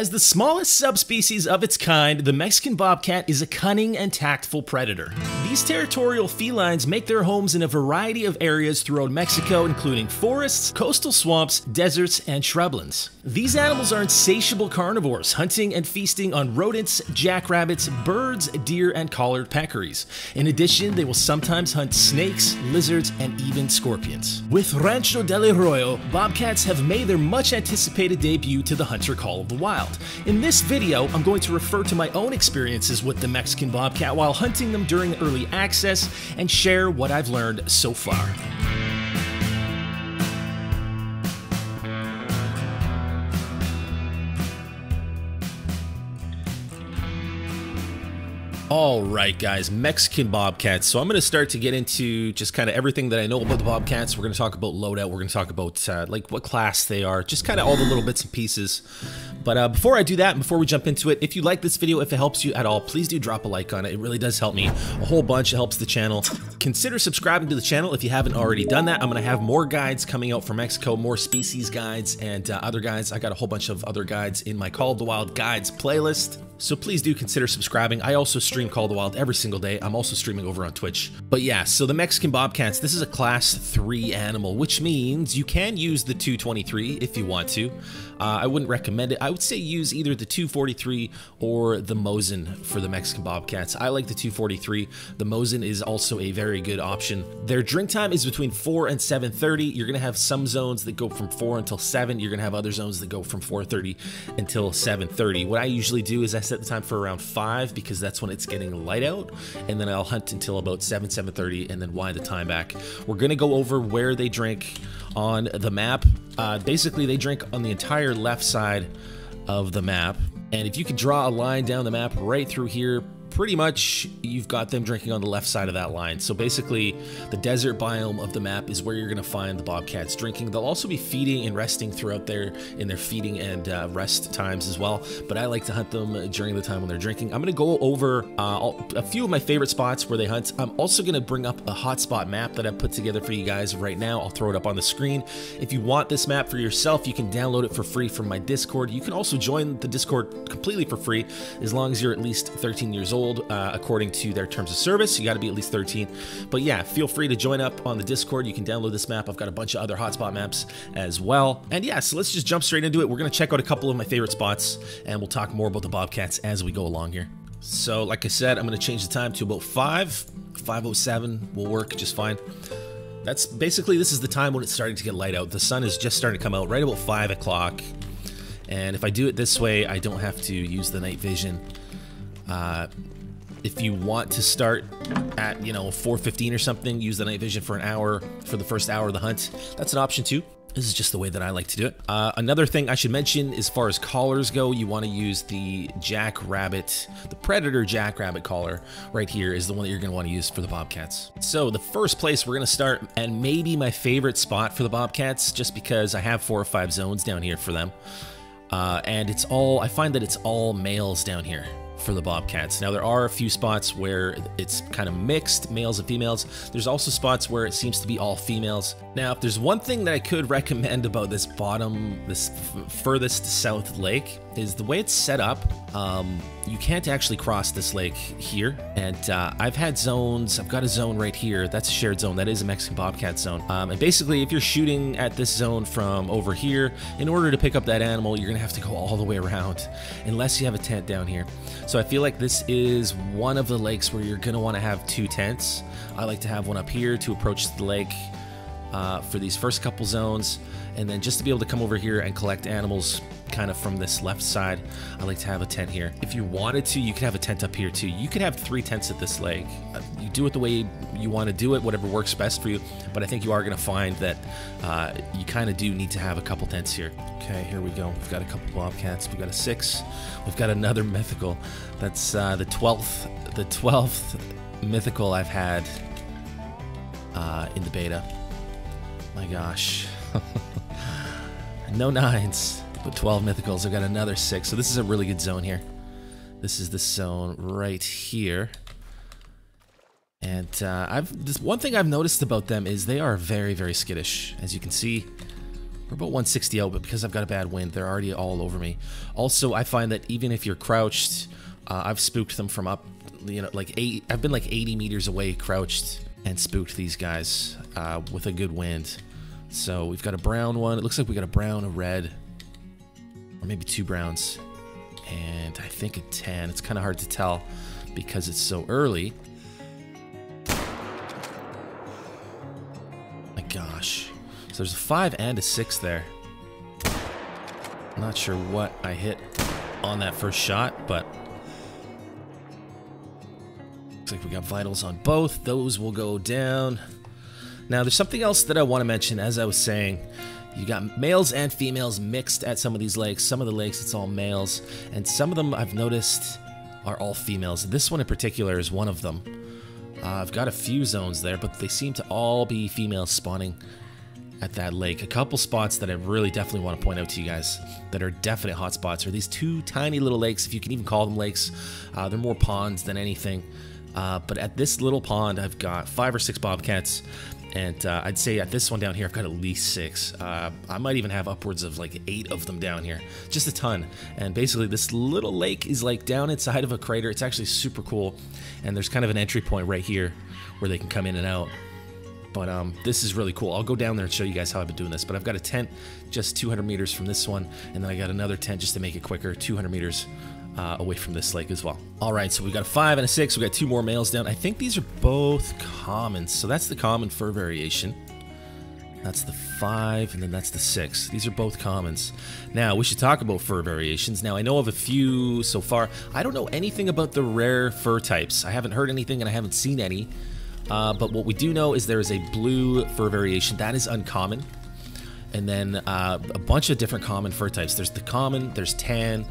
As the smallest subspecies of its kind, the Mexican bobcat is a cunning and tactful predator. These territorial felines make their homes in a variety of areas throughout Mexico, including forests, coastal swamps, deserts, and shrublands. These animals are insatiable carnivores, hunting and feasting on rodents, jackrabbits, birds, deer, and collared peccaries. In addition, they will sometimes hunt snakes, lizards, and even scorpions. With Rancho del Arroyo, bobcats have made their much anticipated debut to the hunter call of the wild. In this video, I'm going to refer to my own experiences with the Mexican bobcat while hunting them during early access and share what I've learned so far. All right, guys, Mexican Bobcats. So I'm going to start to get into just kind of everything that I know about the Bobcats. We're going to talk about loadout. We're going to talk about uh, like what class they are, just kind of all the little bits and pieces. But uh, before I do that, before we jump into it, if you like this video, if it helps you at all, please do drop a like on it. It really does help me a whole bunch. It helps the channel. Consider subscribing to the channel if you haven't already done that. I'm going to have more guides coming out for Mexico, more species guides and uh, other guides. I got a whole bunch of other guides in my Call of the Wild guides playlist. So please do consider subscribing. I also stream Call of the Wild every single day. I'm also streaming over on Twitch. But yeah, so the Mexican Bobcats, this is a class 3 animal, which means you can use the 223 if you want to. Uh, I wouldn't recommend it. I say use either the 243 or the Mosin for the Mexican Bobcats. I like the 243. The Mosin is also a very good option. Their drink time is between 4 and 7.30. You're going to have some zones that go from 4 until 7. You're going to have other zones that go from 4.30 until 7.30. What I usually do is I set the time for around 5 because that's when it's getting light out. And then I'll hunt until about 7, 7.30 and then wind the time back. We're going to go over where they drink on the map. Uh, basically, they drink on the entire left side of the map. And if you could draw a line down the map right through here, pretty much you've got them drinking on the left side of that line. So basically, the desert biome of the map is where you're going to find the bobcats drinking. They'll also be feeding and resting throughout there in their feeding and uh, rest times as well. But I like to hunt them during the time when they're drinking. I'm going to go over uh, a few of my favorite spots where they hunt. I'm also going to bring up a hotspot map that I've put together for you guys right now. I'll throw it up on the screen. If you want this map for yourself, you can download it for free from my Discord. You can also join the Discord completely for free as long as you're at least 13 years old uh, according to their terms of service. You got to be at least 13. But yeah, feel free to join up on the Discord. You can download this map. I've got a bunch of other hotspot maps as well. And yeah, so let's just jump straight into it. We're going to check out a couple of my favorite spots and we'll talk more about the Bobcats as we go along here. So like I said, I'm going to change the time to about 5. 507 will work just fine. That's basically, this is the time when it's starting to get light out. The sun is just starting to come out right about 5 o'clock. And if I do it this way, I don't have to use the night vision. Uh, if you want to start at, you know, 4.15 or something, use the night vision for an hour for the first hour of the hunt. That's an option too. This is just the way that I like to do it. Uh, another thing I should mention as far as callers go, you want to use the Jackrabbit, the Predator Jackrabbit caller right here is the one that you're going to want to use for the Bobcats. So the first place we're going to start, and maybe my favorite spot for the Bobcats, just because I have four or five zones down here for them. Uh, and it's all, I find that it's all males down here for the Bobcats. Now, there are a few spots where it's kind of mixed, males and females. There's also spots where it seems to be all females. Now, if there's one thing that I could recommend about this bottom, this furthest south lake, is the way it's set up. Um, you can't actually cross this lake here. And uh, I've had zones, I've got a zone right here. That's a shared zone. That is a Mexican Bobcat zone. Um, and basically, if you're shooting at this zone from over here, in order to pick up that animal, you're going to have to go all the way around, unless you have a tent down here. So I feel like this is one of the lakes where you're going to want to have two tents. I like to have one up here to approach the lake uh, for these first couple zones, and then just to be able to come over here and collect animals kind of from this left side, I like to have a tent here. If you wanted to, you could have a tent up here too. You could have three tents at this lake. You do it the way you want to do it, whatever works best for you, but I think you are going to find that uh, you kind of do need to have a couple tents here. Okay, here we go. We've got a couple bobcats. We've got a six. We've got another mythical. That's uh, the 12th, the 12th mythical I've had uh, in the beta. My gosh. no nines, but 12 mythicals. I've got another six. So this is a really good zone here. This is the zone right here. And uh, I've this one thing I've noticed about them is they are very, very skittish. As you can see, We're about 160 out, but because I've got a bad wind, they're already all over me. Also, I find that even if you're crouched, uh, I've spooked them from up, you know, like eight. I've been like 80 meters away, crouched, and spooked these guys uh, with a good wind. So we've got a brown one. It looks like we got a brown, a red, or maybe two browns, and I think a 10. It's kind of hard to tell because it's so early. My gosh. So there's a 5 and a 6 there. Not sure what I hit on that first shot, but looks like we got vitals on both. Those will go down. Now, there's something else that I want to mention. As I was saying, you got males and females mixed at some of these lakes. Some of the lakes, it's all males. And some of them I've noticed are all females. This one in particular is one of them. Uh, I've got a few zones there, but they seem to all be females spawning at that lake. A couple spots that I really definitely want to point out to you guys that are definite hot spots are these two tiny little lakes, if you can even call them lakes. Uh, they're more ponds than anything. Uh, but at this little pond, I've got five or six bobcats and uh, I'd say at this one down here, I've got at least six. Uh, I might even have upwards of like eight of them down here. Just a ton. And basically, this little lake is like down inside of a crater. It's actually super cool. And there's kind of an entry point right here where they can come in and out. But um, this is really cool. I'll go down there and show you guys how I've been doing this. But I've got a tent just 200 meters from this one. And then I got another tent just to make it quicker, 200 meters uh, away from this lake as well. All right, so we got a five and a six. We got two more males down. I think these are both common. So that's the common fur variation. That's the five, and then that's the six. These are both commons. Now, we should talk about fur variations. Now, I know of a few so far. I don't know anything about the rare fur types. I haven't heard anything, and I haven't seen any. Uh, but what we do know is there is a blue fur variation. That is uncommon. And then uh, a bunch of different common fur types. There's the common, there's tan,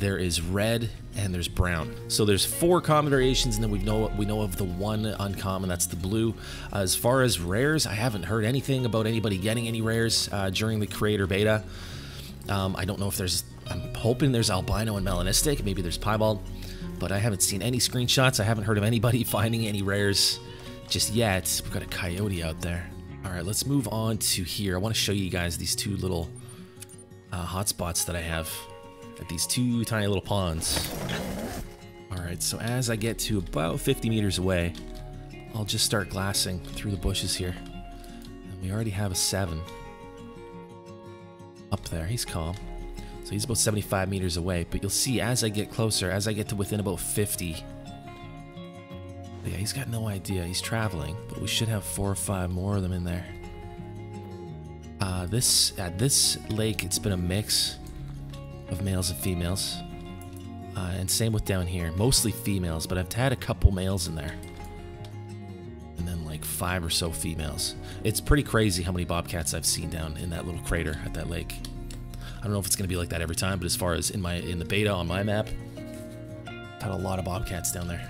there is red and there's brown. So there's four common variations, and then we know we know of the one uncommon. That's the blue. Uh, as far as rares, I haven't heard anything about anybody getting any rares uh, during the creator beta. Um, I don't know if there's. I'm hoping there's albino and melanistic. Maybe there's piebald, but I haven't seen any screenshots. I haven't heard of anybody finding any rares just yet. We've got a coyote out there. All right, let's move on to here. I want to show you guys these two little uh, hotspots that I have at these two tiny little ponds. Alright, so as I get to about 50 meters away, I'll just start glassing through the bushes here. And we already have a 7. Up there, he's calm. So he's about 75 meters away, but you'll see as I get closer, as I get to within about 50, yeah, he's got no idea. He's traveling, but we should have four or five more of them in there. Uh, this at this lake, it's been a mix of males and females. Uh, and same with down here, mostly females, but I've had a couple males in there. And then like five or so females. It's pretty crazy how many bobcats I've seen down in that little crater at that lake. I don't know if it's going to be like that every time, but as far as in my in the beta on my map, I've had a lot of bobcats down there.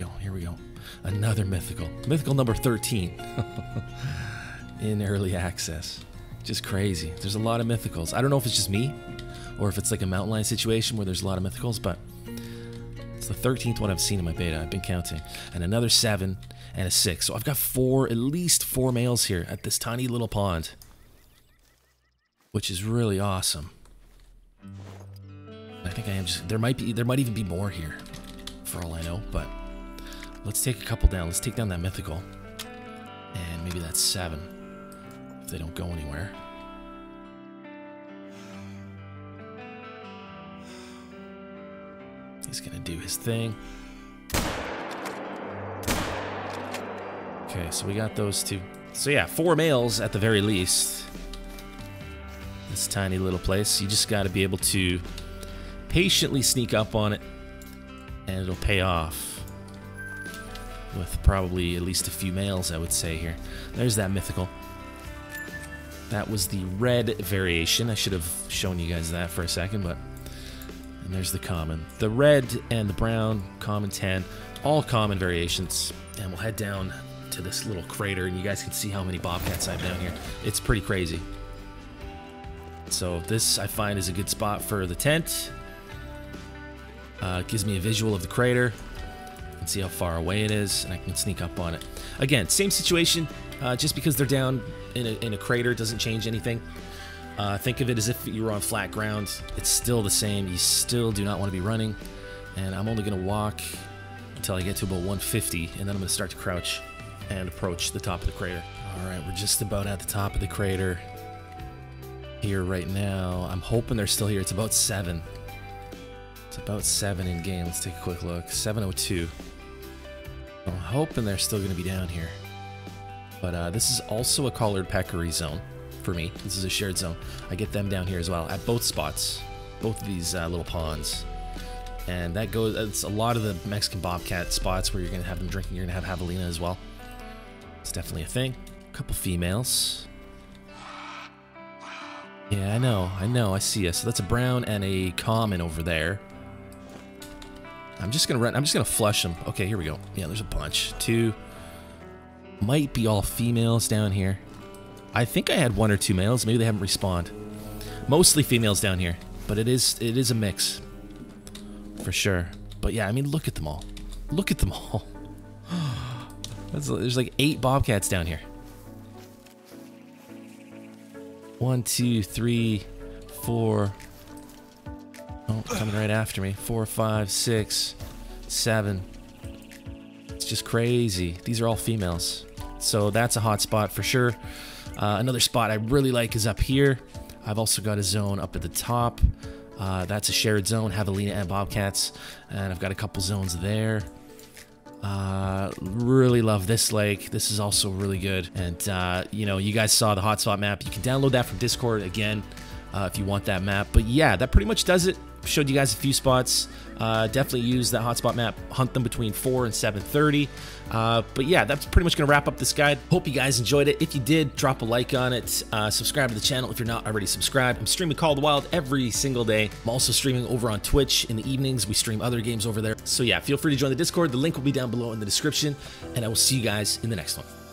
Yo, here we go. Another mythical. Mythical number 13 in early access. Just crazy. There's a lot of mythicals. I don't know if it's just me or if it's like a mountain lion situation where there's a lot of mythicals, but it's the 13th one I've seen in my beta. I've been counting. And another seven and a six. So I've got four, at least four males here at this tiny little pond, which is really awesome. I think I am just, there might be, there might even be more here for all I know, but let's take a couple down. Let's take down that mythical and maybe that's seven if they don't go anywhere. He's gonna do his thing. Okay, so we got those two. So yeah, four males at the very least. This tiny little place. You just gotta be able to patiently sneak up on it and it'll pay off. With probably at least a few males, I would say here. There's that mythical. That was the red variation. I should have shown you guys that for a second, but and there's the common. The red and the brown, common 10, all common variations. And we'll head down to this little crater and you guys can see how many bobcats I have down here. It's pretty crazy. So this I find is a good spot for the tent. Uh, it gives me a visual of the crater. and see how far away it is and I can sneak up on it. Again, same situation. Uh, just because they're down in a, in a crater doesn't change anything. Uh, think of it as if you were on flat ground. It's still the same. You still do not want to be running. And I'm only going to walk until I get to about 150, and then I'm going to start to crouch and approach the top of the crater. All right, we're just about at the top of the crater here right now. I'm hoping they're still here. It's about 7. It's about 7 in game. Let's take a quick look. 702. I'm hoping they're still going to be down here. But uh, this is also a collared peccary zone for me. This is a shared zone. I get them down here as well at both spots, both of these uh, little ponds. And that goes, it's a lot of the Mexican Bobcat spots where you're going to have them drinking. You're going to have javelina as well. It's definitely a thing. A couple females. Yeah, I know, I know, I see it. So that's a brown and a common over there. I'm just gonna run, I'm just gonna flush them. Okay, here we go. Yeah, there's a bunch. Two. Might be all females down here. I think I had one or two males. Maybe they haven't respawned. Mostly females down here, but it is it is a mix for sure. But yeah, I mean, look at them all. Look at them all. There's like eight bobcats down here. One, two, three, four. Oh, coming right after me. Four, five, six, seven. It's just crazy. These are all females. So that's a hot spot for sure. Uh, another spot I really like is up here. I've also got a zone up at the top. Uh, that's a shared zone, Javelina and Bobcats. And I've got a couple zones there. Uh, really love this lake. This is also really good. And, uh, you know, you guys saw the hotspot map. You can download that from Discord again uh, if you want that map. But yeah, that pretty much does it. Showed you guys a few spots. Uh, definitely use that hotspot map. Hunt them between 4 and 7.30. Uh, but yeah, that's pretty much going to wrap up this guide. Hope you guys enjoyed it. If you did, drop a like on it. Uh, subscribe to the channel if you're not already subscribed. I'm streaming Call of the Wild every single day. I'm also streaming over on Twitch in the evenings. We stream other games over there. So yeah, feel free to join the Discord. The link will be down below in the description. And I will see you guys in the next one.